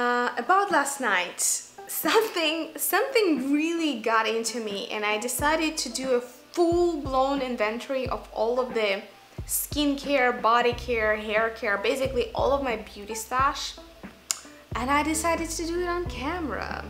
Uh, about last night, something something really got into me and I decided to do a full-blown inventory of all of the skincare, body care, hair care, basically all of my beauty stash. And I decided to do it on camera.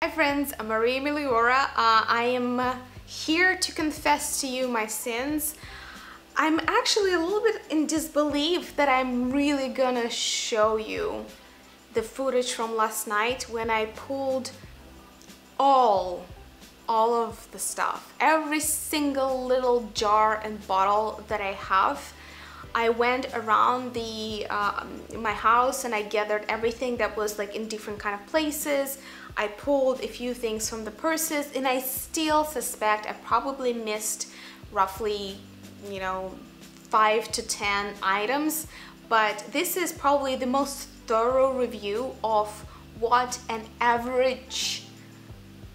Hi friends, I'm Maria Meliora. Uh, I am uh, here to confess to you my sins. I'm actually a little bit in disbelief that I'm really gonna show you the footage from last night when I pulled all all of the stuff. Every single little jar and bottle that I have. I went around the um, my house and I gathered everything that was like in different kind of places I pulled a few things from the purses and I still suspect I probably missed roughly, you know, five to 10 items, but this is probably the most thorough review of what an average,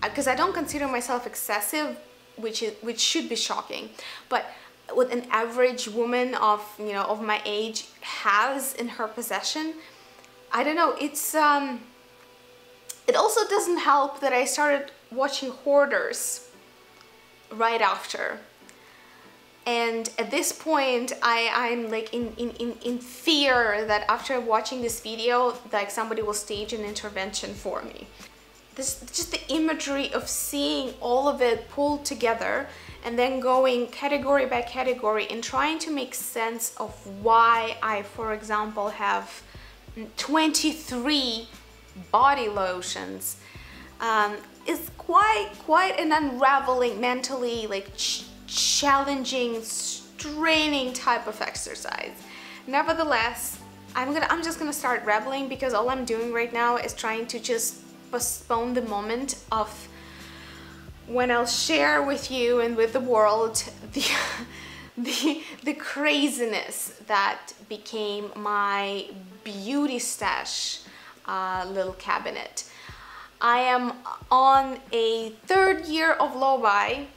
because I don't consider myself excessive, which is which should be shocking, but what an average woman of you know of my age has in her possession, I don't know. It's um, it also doesn't help that I started watching Hoarders right after. And at this point, I, I'm like in, in, in, in fear that after watching this video, like somebody will stage an intervention for me. This just the imagery of seeing all of it pulled together and then going category by category and trying to make sense of why I, for example, have 23 body lotions um, is quite quite an unraveling mentally like ch challenging straining type of exercise. Nevertheless I'm gonna I'm just gonna start reveling because all I'm doing right now is trying to just postpone the moment of when I'll share with you and with the world the the the craziness that became my beauty stash uh, little cabinet. I am on a third year of Low-Buy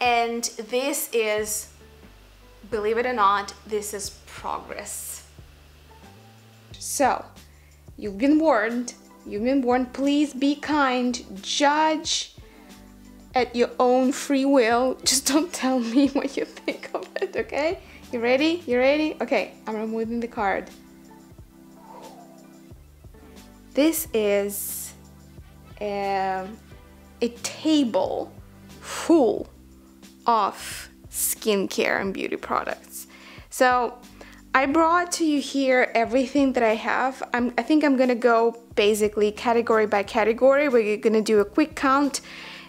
and this is, believe it or not, this is progress. So, you've been warned, you've been warned, please be kind, judge at your own free will. Just don't tell me what you think of it, okay? You ready? You ready? Okay, I'm removing the card. This is a, a table full of skincare and beauty products. So I brought to you here everything that I have. I'm, I think I'm gonna go basically category by category. We're gonna do a quick count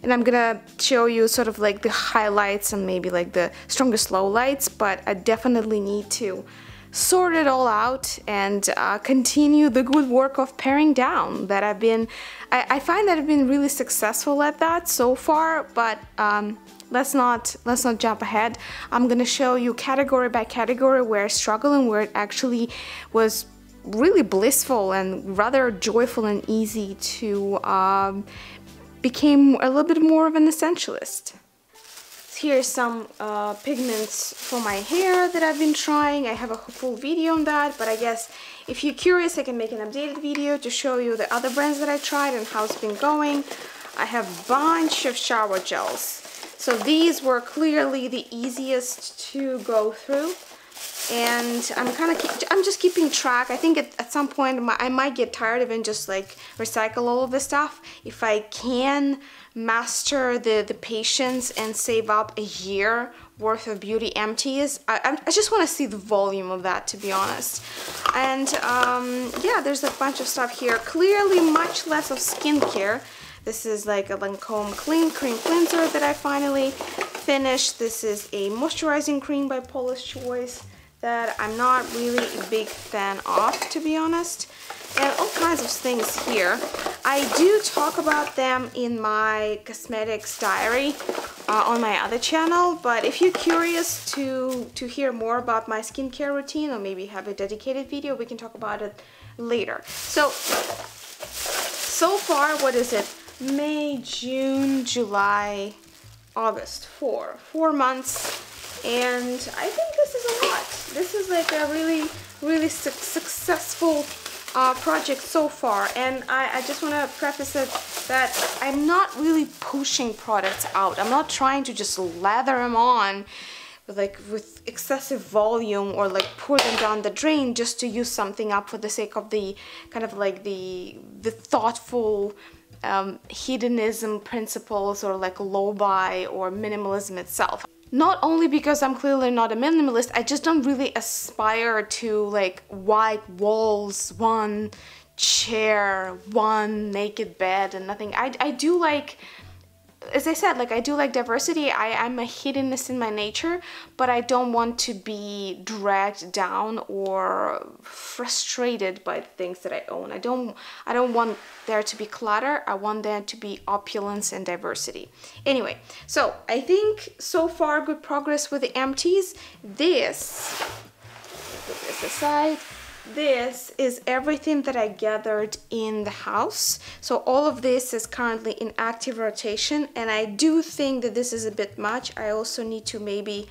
and I'm gonna show you sort of like the highlights and maybe like the strongest lowlights, but I definitely need to sort it all out and uh, continue the good work of paring down that I've been I, I, find that I've been really successful at that so far but um, let's not let's not jump ahead. I'm gonna show you category by category where I struggle and where it actually was really blissful and rather joyful and easy to um, became a little bit more of an essentialist here's some uh, pigments for my hair that I've been trying. I have a full video on that, but I guess if you're curious, I can make an updated video to show you the other brands that I tried and how it's been going. I have a bunch of shower gels. So these were clearly the easiest to go through and I'm kind of I'm just keeping track. I think at, at some point I might get tired of and just like recycle all of this stuff. If I can master the the patience and save up a year worth of beauty empties I, I just want to see the volume of that to be honest. And um, yeah there's a bunch of stuff here. Clearly much less of skincare. This is like a Lancome Clean Cream Cleanser that I finally finished. This is a moisturizing cream by Paula's Choice that I'm not really a big fan of, to be honest. And all kinds of things here. I do talk about them in my cosmetics diary uh, on my other channel, but if you're curious to, to hear more about my skincare routine or maybe have a dedicated video, we can talk about it later. So, so far, what is it? May, June, July, August, four, four months. And I think is a lot. This is like a really, really su successful uh, project so far. And I, I just want to preface it that I'm not really pushing products out. I'm not trying to just lather them on with like with excessive volume or like pour them down the drain just to use something up for the sake of the kind of like the the thoughtful um, hedonism principles or like low-buy or minimalism itself. Not only because I'm clearly not a minimalist, I just don't really aspire to like white walls, one chair, one naked bed and nothing. I, I do like as I said, like I do like diversity. I, I'm a hedonist in my nature, but I don't want to be dragged down or frustrated by the things that I own. I don't I don't want there to be clutter. I want there to be opulence and diversity. Anyway, so I think so far good progress with the empties. This put this aside this is everything that I gathered in the house. So all of this is currently in active rotation and I do think that this is a bit much. I also need to maybe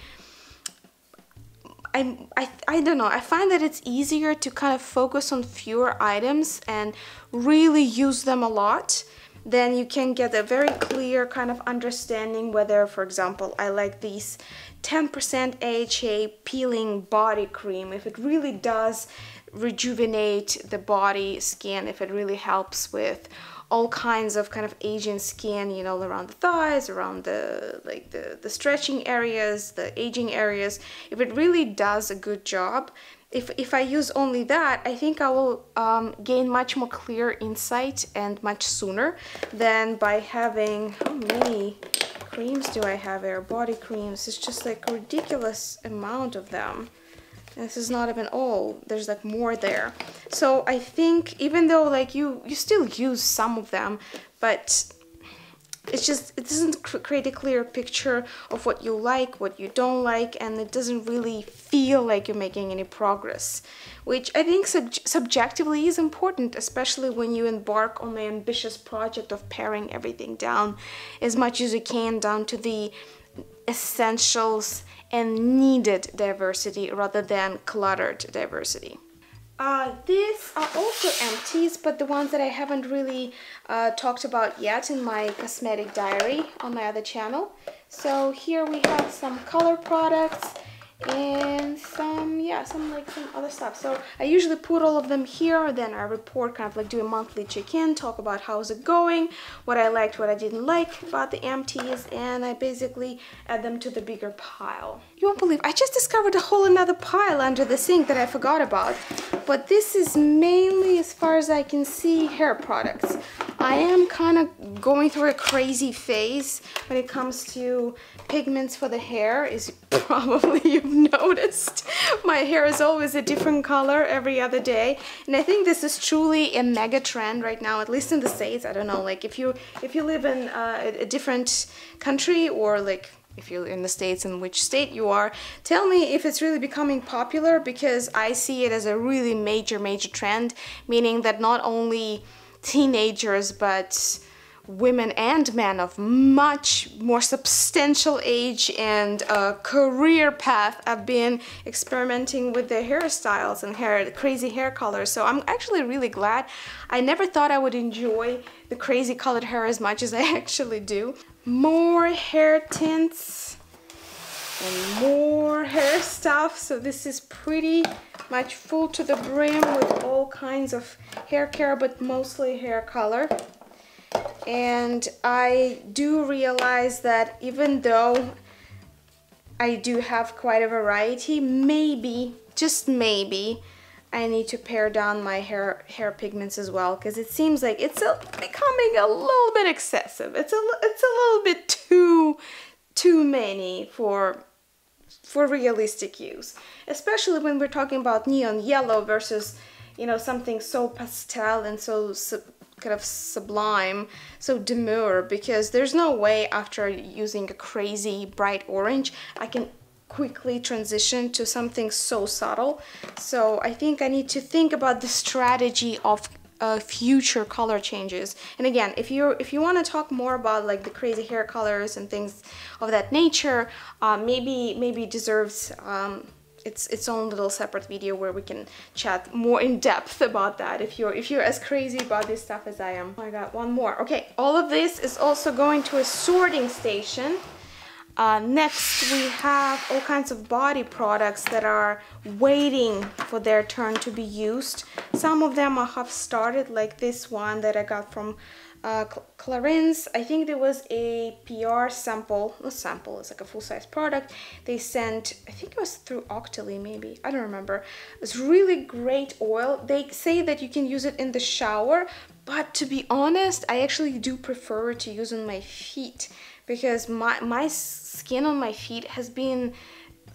I, I, I don't know, I find that it's easier to kind of focus on fewer items and really use them a lot then you can get a very clear kind of understanding whether, for example, I like these 10% AHA peeling body cream, if it really does rejuvenate the body skin if it really helps with all kinds of kind of aging skin you know around the thighs around the like the the stretching areas the aging areas. If it really does a good job if, if I use only that, I think I will um, gain much more clear insight and much sooner than by having, how many creams do I have here? Body creams, it's just like ridiculous amount of them this is not even all there's like more there. So I think even though like you you still use some of them but it's just it doesn't create a clear picture of what you like what you don't like and it doesn't really feel like you're making any progress which I think sub subjectively is important especially when you embark on the ambitious project of paring everything down as much as you can down to the essentials and needed diversity rather than cluttered diversity. Uh, these are also empties, but the ones that I haven't really uh, talked about yet in my cosmetic diary on my other channel. So here we have some color products and some yeah some like some other stuff. So i usually put all of them here then i report kind of like do a monthly check-in talk about how's it going what i liked what i didn't like about the empties and i basically add them to the bigger pile. You won't believe i just discovered a whole another pile under the sink that i forgot about. But this is mainly as far as i can see hair products i am kind of going through a crazy phase when it comes to pigments for the hair is probably you've noticed. My hair is always a different color every other day. And I think this is truly a mega trend right now at least in the States. I don't know like if you if you live in uh, a different country or like if you're in the States and which state you are, tell me if it's really becoming popular because I see it as a really major, major trend, meaning that not only teenagers but women and men of much more substantial age and uh, career path have been experimenting with their hairstyles and hair, crazy hair colors. So I'm actually really glad. I never thought I would enjoy the crazy colored hair as much as I actually do. More hair tints and more hair stuff. So this is pretty much full to the brim with all kinds of hair care, but mostly hair color and I do realize that even though I do have quite a variety, maybe, just maybe, I need to pare down my hair hair pigments as well because it seems like it's a, becoming a little bit excessive. It's a it's a little bit too too many for for realistic use, especially when we're talking about neon yellow versus you know something so pastel and so kind of sublime, so demure, because there's no way after using a crazy bright orange, I can quickly transition to something so subtle. So I think I need to think about the strategy of uh, future color changes. And again, if you if you want to talk more about like the crazy hair colors and things of that nature, uh, maybe maybe deserves um, its its own little separate video where we can chat more in depth about that if you're if you're as crazy about this stuff as I am. I got one more. Okay, all of this is also going to a sorting station. Uh, next, we have all kinds of body products that are waiting for their turn to be used. Some of them I have started, like this one that I got from uh, Clarins. I think there was a PR sample, a sample, it's like a full-size product. They sent, I think it was through Octoly maybe, I don't remember. It's really great oil. They say that you can use it in the shower, but to be honest, I actually do prefer to use on my feet because my, my skin on my feet has been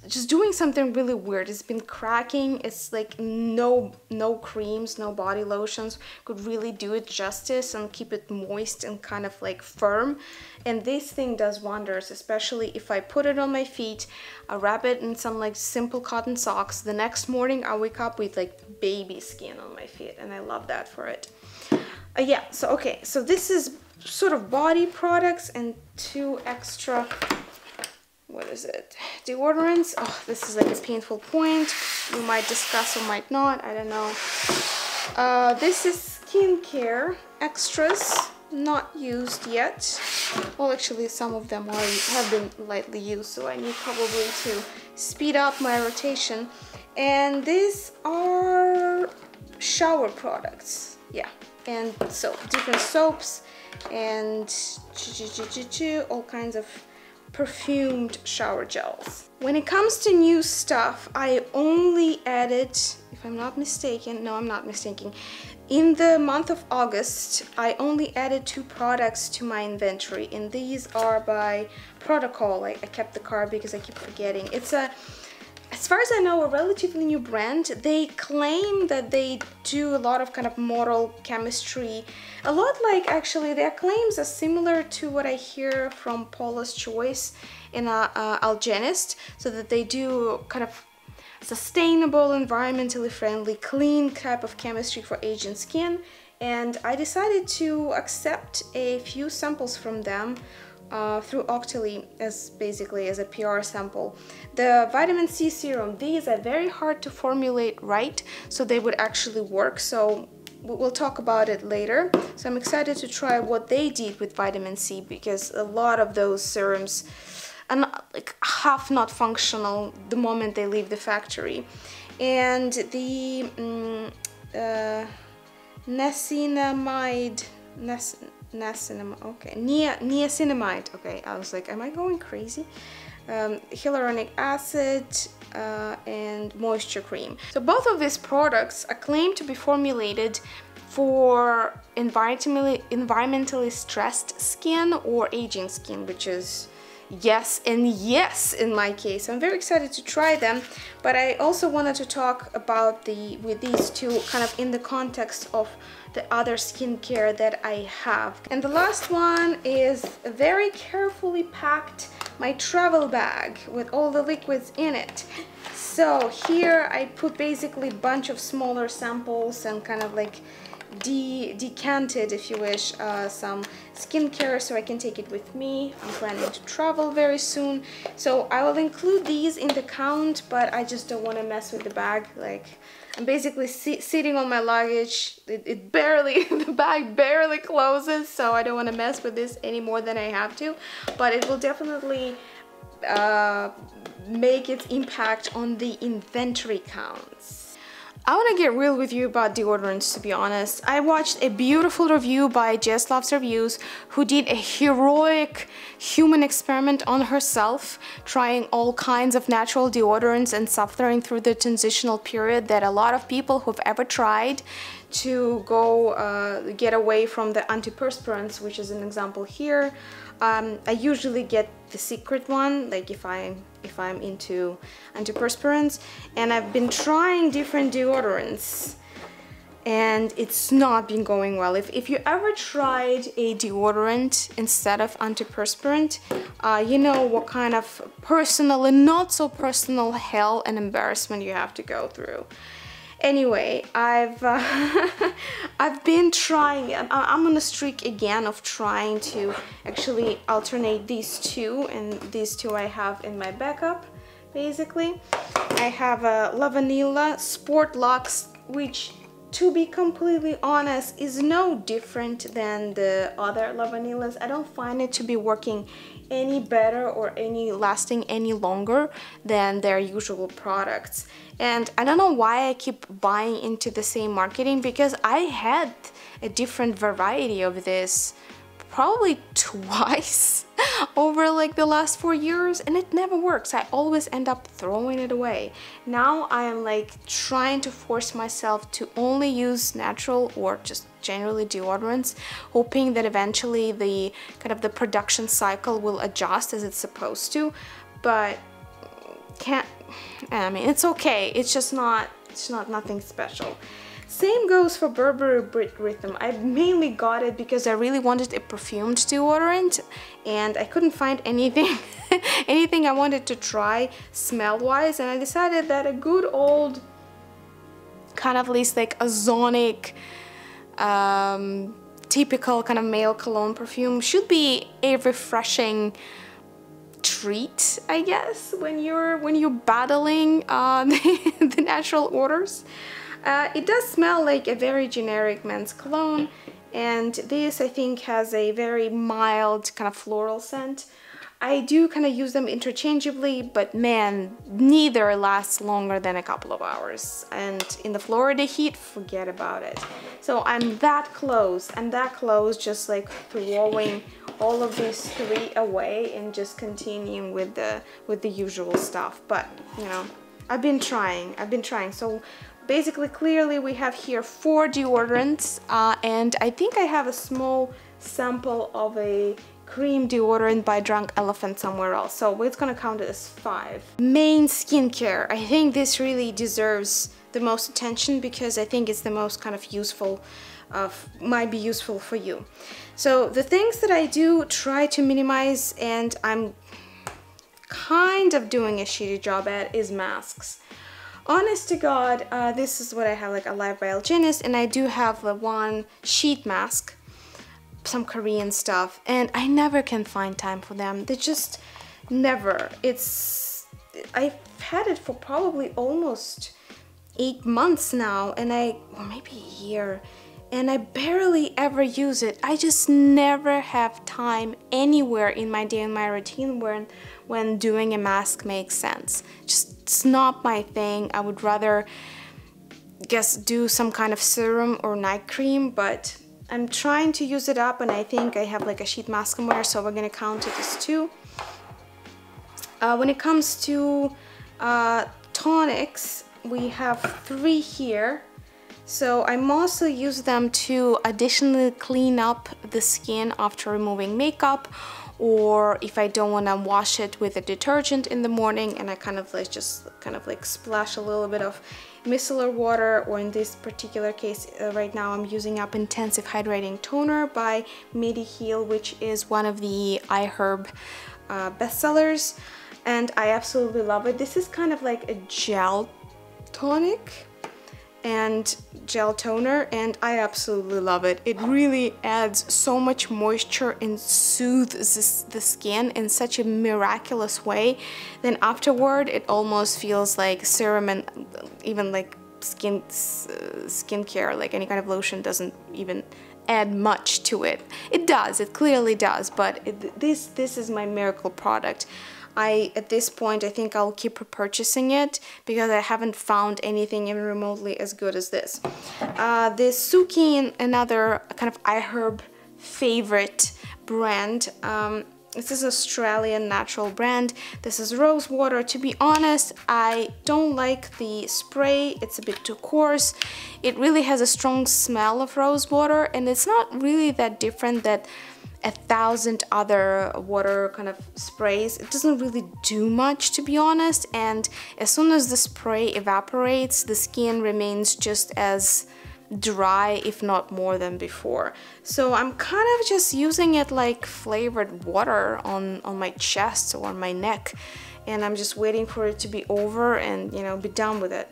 just doing something really weird. It's been cracking. It's like no no creams, no body lotions could really do it justice and keep it moist and kind of like firm. And this thing does wonders, especially if I put it on my feet, I wrap it in some like simple cotton socks. The next morning I wake up with like baby skin on my feet and I love that for it. Uh, yeah, so okay, so this is sort of body products and two extra what is it? Deodorants? Oh this is like a painful point. We might discuss or might not. I don't know. Uh, this is skincare extras not used yet. Well actually some of them are have been lightly used so i need probably to speed up my rotation. And these are shower products. Yeah. And so different soaps and all kinds of perfumed shower gels. When it comes to new stuff, I only added, if I'm not mistaken, no I'm not mistaken, in the month of August, I only added two products to my inventory and these are by Protocol. I, I kept the card because I keep forgetting. It's a as far as I know, a relatively new brand. They claim that they do a lot of kind of moral chemistry. A lot like, actually, their claims are similar to what I hear from Paula's Choice in uh, uh, Algenist, so that they do kind of sustainable, environmentally friendly, clean type of chemistry for aging skin. And I decided to accept a few samples from them uh, through Octoly as basically as a PR sample. The vitamin C serum, these are very hard to formulate right, so they would actually work. So we'll talk about it later. So I'm excited to try what they did with vitamin C because a lot of those serums are like half not functional the moment they leave the factory. And the um, uh, niacinamide, niacinamide, okay, Nia, niacinamide, okay, I was like, am I going crazy? Um, hyaluronic acid uh, and moisture cream. So both of these products are claimed to be formulated for environmentally, environmentally stressed skin or aging skin, which is yes and yes in my case. I'm very excited to try them, but I also wanted to talk about the with these two kind of in the context of the other skincare that I have. And the last one is very carefully packed my travel bag with all the liquids in it. So here I put basically a bunch of smaller samples and kind of like de decanted, if you wish, uh, some skincare so I can take it with me. I'm planning to travel very soon. So I will include these in the count, but I just don't want to mess with the bag. Like, I'm basically si sitting on my luggage. It, it barely, the bag barely closes, so I don't want to mess with this any more than I have to. But it will definitely uh, make its impact on the inventory counts. I want to get real with you about deodorants to be honest. I watched a beautiful review by Jess Loves Reviews who did a heroic human experiment on herself trying all kinds of natural deodorants and suffering through the transitional period that a lot of people who've ever tried to go uh, get away from the antiperspirants which is an example here um, I usually get the secret one, like if I'm if I'm into antiperspirants, and I've been trying different deodorants, and it's not been going well. If if you ever tried a deodorant instead of antiperspirant, uh, you know what kind of personal and not so personal hell and embarrassment you have to go through. Anyway, I've uh, I've been trying. I'm, on a streak again of trying to actually alternate these two, and these two I have in my backup. Basically, I have a La Vanilla Sport Lux, which to be completely honest is no different than the other La Vanillas. I don't find it to be working any better or any lasting any longer than their usual products and I don't know why I keep buying into the same marketing because I had a different variety of this probably twice over like the last four years and it never works. I always end up throwing it away. Now I am like trying to force myself to only use natural or just generally deodorants, hoping that eventually the kind of the production cycle will adjust as it's supposed to, but can't, I mean, it's okay. It's just not, it's not nothing special. Same goes for Burberry Brit Rhythm. I mainly got it because I really wanted a perfumed deodorant and I couldn't find anything anything I wanted to try smell-wise and I decided that a good old kind of least like a zonic um, typical kind of male cologne perfume should be a refreshing treat I guess when you're when you're battling uh, the, natural odors uh, it does smell like a very generic men's cologne and this I think has a very mild kind of floral scent. I do kind of use them interchangeably, but man, neither lasts longer than a couple of hours. And in the Florida heat, forget about it. So I'm that close, I'm that close just like throwing all of these three away and just continuing with the with the usual stuff. But, you know, I've been trying, I've been trying. So basically clearly we have here four deodorants uh, and I think I have a small sample of a cream deodorant by Drunk Elephant somewhere else so it's gonna count as five. Main skincare I think this really deserves the most attention because I think it's the most kind of useful of might be useful for you. So the things that I do try to minimize and I'm kind of doing a shitty job at is masks honest to God, uh, this is what I have, like Alive by Algenist, and I do have the one sheet mask, some Korean stuff, and I never can find time for them. They just never. It's, I've had it for probably almost eight months now, and I, or maybe a year, and I barely ever use it. I just never have time anywhere in my day and my routine when, when doing a mask makes sense. Just it's not my thing. I would rather guess do some kind of serum or night cream, but I'm trying to use it up and I think I have like a sheet mask somewhere, so we're gonna count it as two. Uh, when it comes to uh, tonics, we have three here so I mostly use them to additionally clean up the skin after removing makeup or if I don't want to wash it with a detergent in the morning and I kind of like just kind of like splash a little bit of micellar water or in this particular case uh, right now I'm using up intensive hydrating toner by Mediheal which is one of the iHerb uh, bestsellers and I absolutely love it. This is kind of like a gel tonic and gel toner and I absolutely love it. It really adds so much moisture and soothes the skin in such a miraculous way. Then afterward it almost feels like serum and even like skin skincare, like any kind of lotion doesn't even add much to it. It does, it clearly does, but it, this, this is my miracle product. I at this point I think I'll keep purchasing it because I haven't found anything even remotely as good as this. Uh, this Sukin, another kind of iHerb favorite brand. Um, this is Australian natural brand. This is rose water. To be honest, I don't like the spray. It's a bit too coarse. It really has a strong smell of rose water and it's not really that different that a thousand other water kind of sprays. It doesn't really do much to be honest and as soon as the spray evaporates the skin remains just as dry if not more than before so I'm kind of just using it like flavored water on on my chest or my neck and I'm just waiting for it to be over and you know be done with it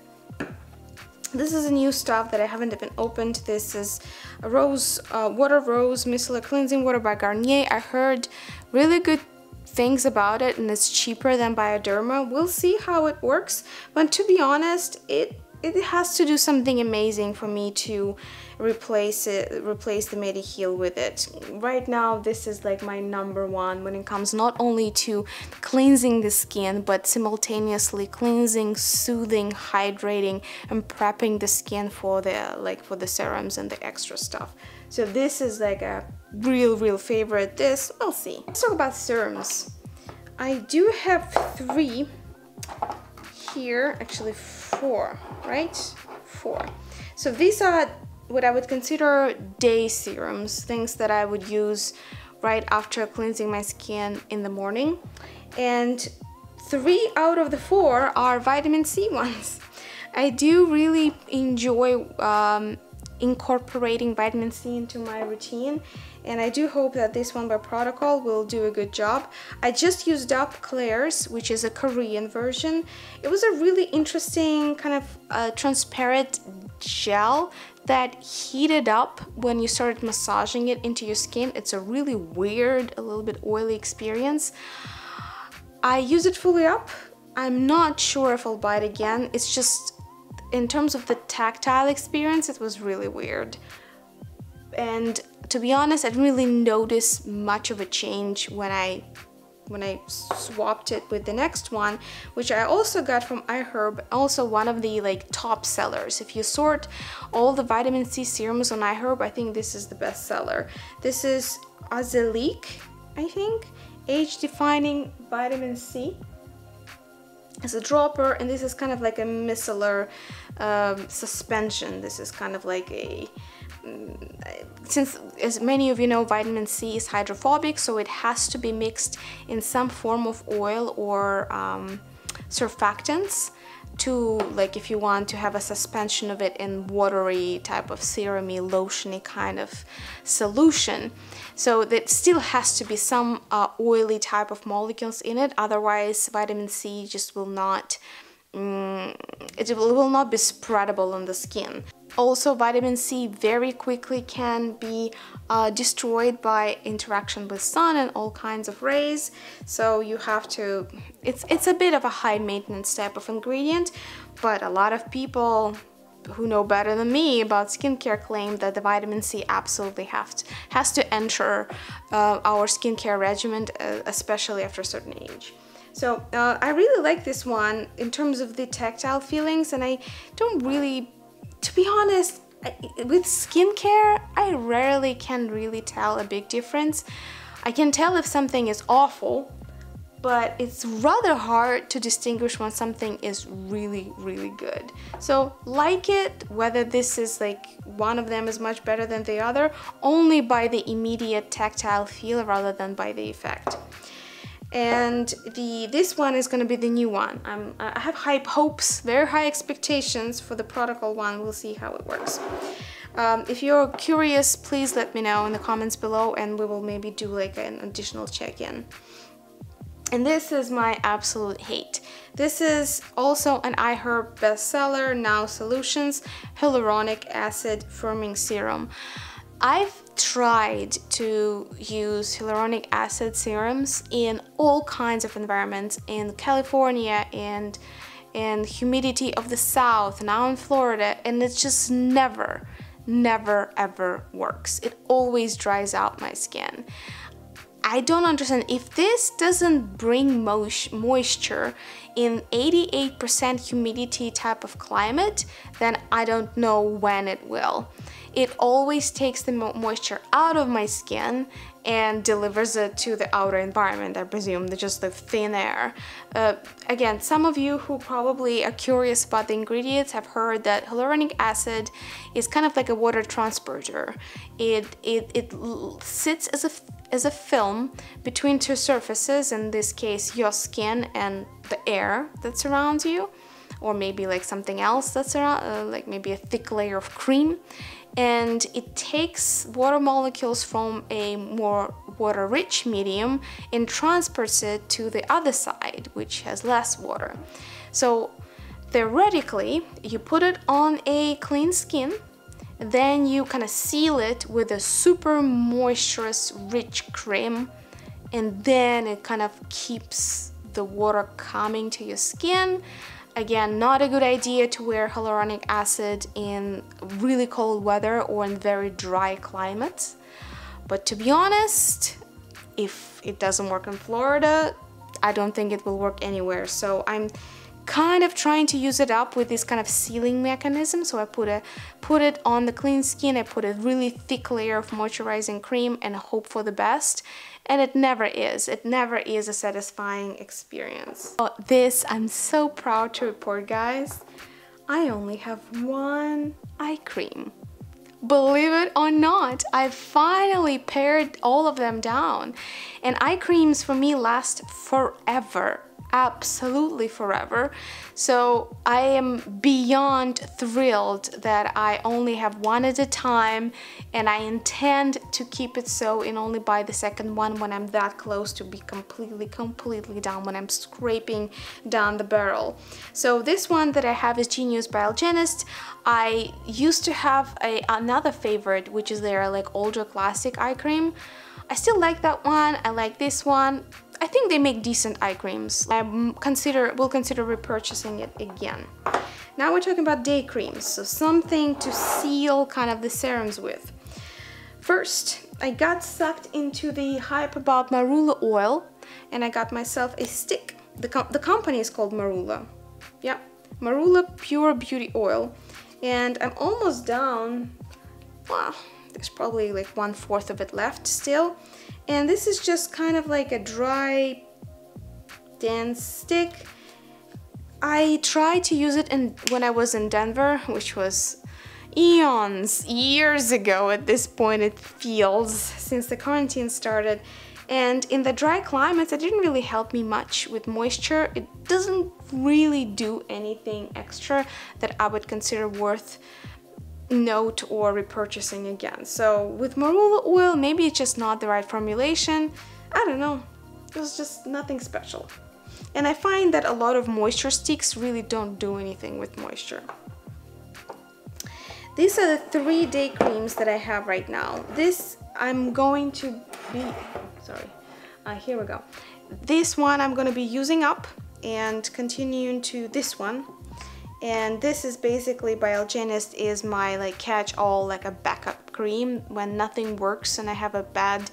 this is a new stuff that I haven't even opened. This is a rose, uh, water rose micellar cleansing water by Garnier. I heard really good things about it and it's cheaper than Bioderma. We'll see how it works. But to be honest, it it has to do something amazing for me to replace it replace the Mediheal with it. Right now this is like my number one when it comes not only to cleansing the skin but simultaneously cleansing soothing hydrating and prepping the skin for the like for the serums and the extra stuff. So this is like a real real favorite. This we'll see. Let's talk about serums. I do have three here actually four right four so these are what I would consider day serums, things that I would use right after cleansing my skin in the morning. And three out of the four are vitamin C ones. I do really enjoy um, incorporating vitamin C into my routine and I do hope that this one by Protocol will do a good job. I just used up Klairs which is a Korean version. It was a really interesting kind of uh, transparent gel that heated up when you started massaging it into your skin. It's a really weird, a little bit oily experience. I use it fully up. I'm not sure if I'll buy it again. It's just, in terms of the tactile experience, it was really weird. And to be honest, I didn't really notice much of a change when I when I swapped it with the next one, which I also got from iHerb, also one of the like top sellers. If you sort all the vitamin C serums on iHerb, I think this is the best seller. This is Azelique, I think, age defining vitamin C. It's a dropper and this is kind of like a micellar um, suspension. This is kind of like a since as many of you know vitamin C is hydrophobic so it has to be mixed in some form of oil or um, surfactants to like if you want to have a suspension of it in watery type of serumy lotiony kind of solution. So that still has to be some uh, oily type of molecules in it otherwise vitamin C just will not um, it will not be spreadable on the skin also, vitamin C very quickly can be uh, destroyed by interaction with sun and all kinds of rays. So you have to, it's, it's a bit of a high maintenance type of ingredient, but a lot of people who know better than me about skincare claim that the vitamin C absolutely have to, has to enter uh, our skincare regimen, uh, especially after a certain age. So uh, I really like this one in terms of the tactile feelings and I don't really to be honest, with skincare, I rarely can really tell a big difference. I can tell if something is awful, but it's rather hard to distinguish when something is really, really good. So like it, whether this is like one of them is much better than the other, only by the immediate tactile feel rather than by the effect and the this one is going to be the new one I'm, I have high hopes very high expectations for the protocol one we'll see how it works um, if you're curious please let me know in the comments below and we will maybe do like an additional check-in and this is my absolute hate. This is also an iHerb bestseller, Now Solutions Hyaluronic Acid Firming Serum. I've tried to use hyaluronic acid serums in all kinds of environments in California and in humidity of the south now in Florida and it just never never ever works. It always dries out my skin. I don't understand if this doesn't bring moisture in 88% humidity type of climate then I don't know when it will it always takes the moisture out of my skin and delivers it to the outer environment, I presume, just the thin air. Uh, again, some of you who probably are curious about the ingredients have heard that hyaluronic acid is kind of like a water transporter. It, it, it sits as a, as a film between two surfaces, in this case your skin and the air that surrounds you or maybe like something else that's around, uh, like maybe a thick layer of cream and it takes water molecules from a more water-rich medium and transports it to the other side, which has less water. So theoretically, you put it on a clean skin, then you kind of seal it with a super moisturous, rich cream, and then it kind of keeps the water coming to your skin. Again, not a good idea to wear hyaluronic acid in really cold weather or in very dry climates. But to be honest, if it doesn't work in Florida, I don't think it will work anywhere. So I'm kind of trying to use it up with this kind of sealing mechanism. So I put a put it on the clean skin, I put a really thick layer of moisturizing cream and hope for the best. And it never is. It never is a satisfying experience. Oh, this I'm so proud to report, guys. I only have one eye cream. Believe it or not, I finally pared all of them down. And eye creams for me last forever absolutely forever. So I am beyond thrilled that I only have one at a time and I intend to keep it so and only buy the second one when I'm that close to be completely, completely done, when I'm scraping down the barrel. So this one that I have is Genius by Algenist. I used to have a, another favorite, which is their like older classic eye cream. I still like that one, I like this one. I think they make decent eye creams. I consider will consider repurchasing it again. Now we're talking about day creams, so something to seal kind of the serums with. First, I got sucked into the hype about marula oil and I got myself a stick. The, com the company is called Marula. Yeah, Marula Pure Beauty Oil. And I'm almost down, well, there's probably like one fourth of it left still. And this is just kind of like a dry, dense stick. I tried to use it in, when I was in Denver, which was eons, years ago at this point it feels, since the quarantine started. And in the dry climates, it didn't really help me much with moisture. It doesn't really do anything extra that I would consider worth note or repurchasing again. So with marula oil, maybe it's just not the right formulation. I don't know. It was just nothing special. And I find that a lot of moisture sticks really don't do anything with moisture. These are the three day creams that I have right now. This I'm going to be, sorry, uh, here we go. This one I'm going to be using up and continuing to this one and this is basically by is my like catch-all like a backup cream. When nothing works and I have a bad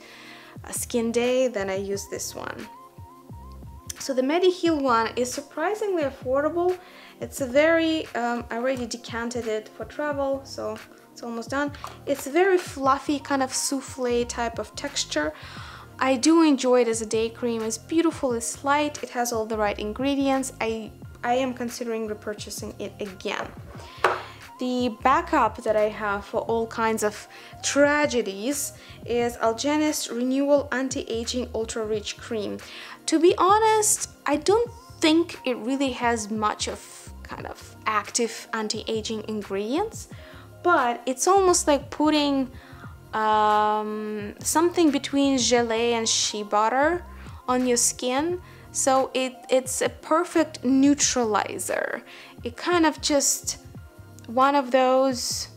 uh, skin day then I use this one. So the Mediheal one is surprisingly affordable. It's a very um, I already decanted it for travel so it's almost done. It's a very fluffy kind of souffle type of texture. I do enjoy it as a day cream. It's beautiful it's light it has all the right ingredients. I I am considering repurchasing it again. The backup that I have for all kinds of tragedies is Algenist Renewal Anti-Aging Ultra Rich Cream. To be honest, I don't think it really has much of kind of active anti-aging ingredients, but it's almost like putting um, something between gelée and shea butter on your skin so it, it's a perfect neutralizer. It kind of just one of those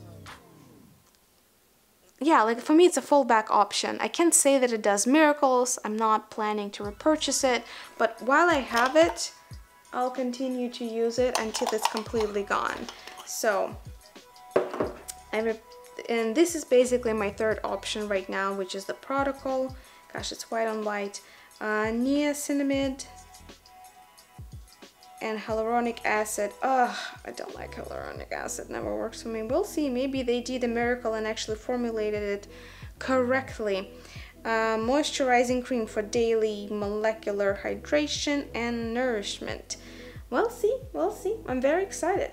yeah, like for me it's a fallback option. I can't say that it does miracles. I'm not planning to repurchase it, but while I have it, I'll continue to use it until it's completely gone. So, I and this is basically my third option right now, which is the protocol. Gosh, it's white on white uh, niacinamide and hyaluronic acid. Ugh, I don't like hyaluronic acid, never works for me. We'll see, maybe they did a miracle and actually formulated it correctly. Uh, moisturizing cream for daily molecular hydration and nourishment. We'll see, we'll see. I'm very excited.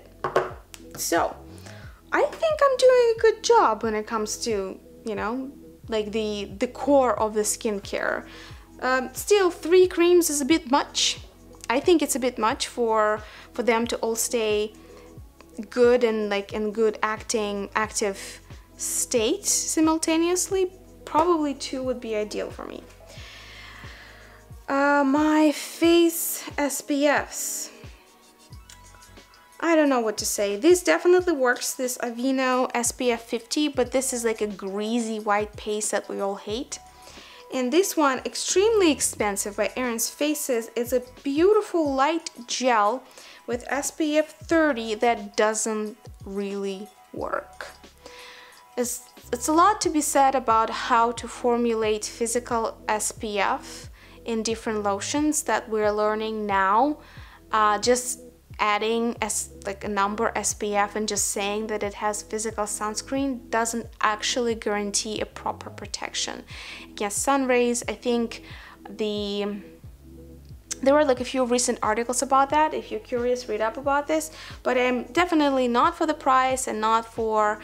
So, I think I'm doing a good job when it comes to, you know, like the, the core of the skincare. Um, still, three creams is a bit much. I think it's a bit much for for them to all stay good and like in good acting active state simultaneously. Probably two would be ideal for me. Uh, my face SPFs. I don't know what to say. This definitely works, this Aveeno SPF 50, but this is like a greasy white paste that we all hate. And this one, extremely expensive by Erin's Faces, is a beautiful light gel with SPF 30 that doesn't really work. It's, it's a lot to be said about how to formulate physical SPF in different lotions that we're learning now. Uh, just adding as like a number SPF and just saying that it has physical sunscreen doesn't actually guarantee a proper protection against sun rays. I think the there were like a few recent articles about that if you're curious read up about this but i'm definitely not for the price and not for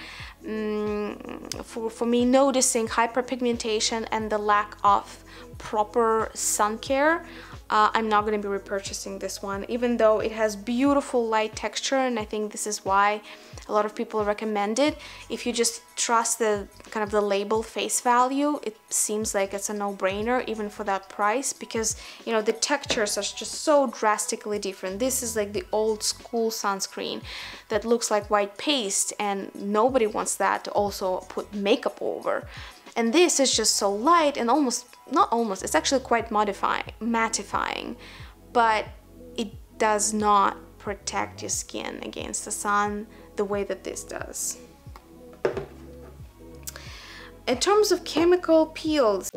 um, for, for me noticing hyperpigmentation and the lack of proper sun care uh, I'm not going to be repurchasing this one even though it has beautiful light texture and I think this is why a lot of people recommend it. If you just trust the kind of the label face value it seems like it's a no-brainer even for that price because you know the textures are just so drastically different. This is like the old school sunscreen that looks like white paste and nobody wants that to also put makeup over and this is just so light and almost, not almost, it's actually quite modifying, mattifying, but it does not protect your skin against the sun the way that this does. In terms of chemical peels,